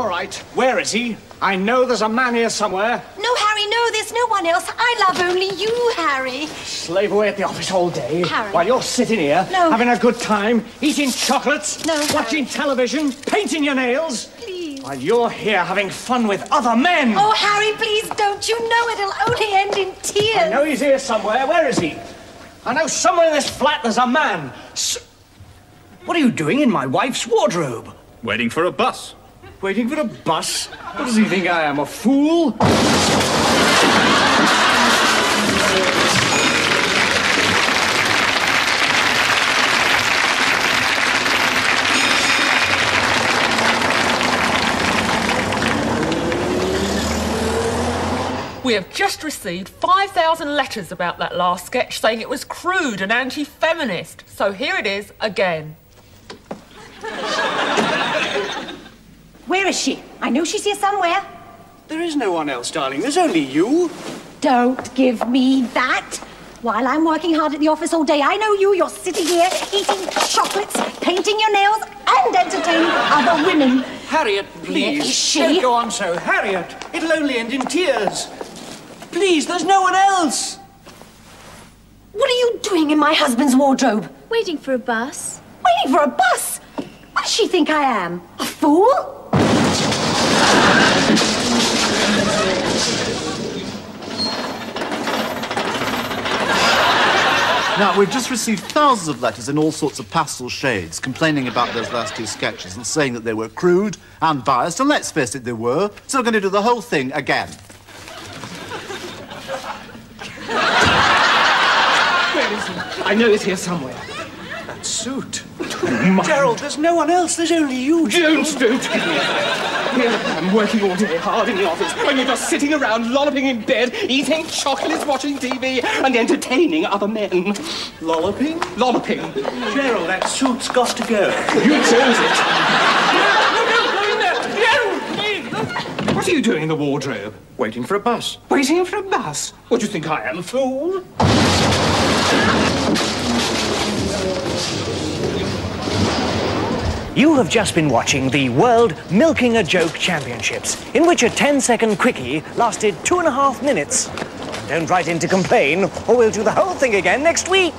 All right, where is he? I know there's a man here somewhere. No, Harry, no, there's no one else. I love only you, Harry. Slave away at the office all day Harry. while you're sitting here No. having a good time, eating chocolates, No, Harry. watching television, painting your nails. Please. While you're here having fun with other men. Oh, Harry, please don't. You know it'll only end in tears. I know he's here somewhere. Where is he? I know somewhere in this flat there's a man. S- what are you doing in my wife's wardrobe? Waiting for a bus. Waiting for a bus? What does he think I am, a fool? We have just received 5,000 letters about that last sketch saying it was crude and anti feminist. So here it is again. Is she? I know she's here somewhere. There is no one else, darling. There's only you. Don't give me that. While I'm working hard at the office all day, I know you. You're sitting here eating chocolates, painting your nails, and entertaining other women. Harriet, please. is she? Don't go on so. Harriet, it'll only end in tears. Please, there's no one else. What are you doing in my husband's wardrobe? Waiting for a bus. Waiting for a bus? What does she think I am? A fool? Now, we've just received thousands of letters in all sorts of pastel shades complaining about those last two sketches and saying that they were crude and biased, and let's face it, they were. So we're going to do the whole thing again. Where is he? I know he's here somewhere. That suit. Gerald, there's no one else. There's only you. Don't, don't give me that. Here I am working all day hard in the office, and you're just sitting around lolloping in bed, eating chocolates, watching TV, and entertaining other men. Lolloping? Lolloping. Gerald, that suit's got to go. You chose it. No, no, go in. Gerald, please. What are you doing in the wardrobe? Waiting for a bus. Waiting for a bus. What do you think I am, a fool? You have just been watching the World Milking a Joke Championships, in which a 10 second quickie lasted two and a half minutes. Don't write in to complain, or we'll do the whole thing again next week.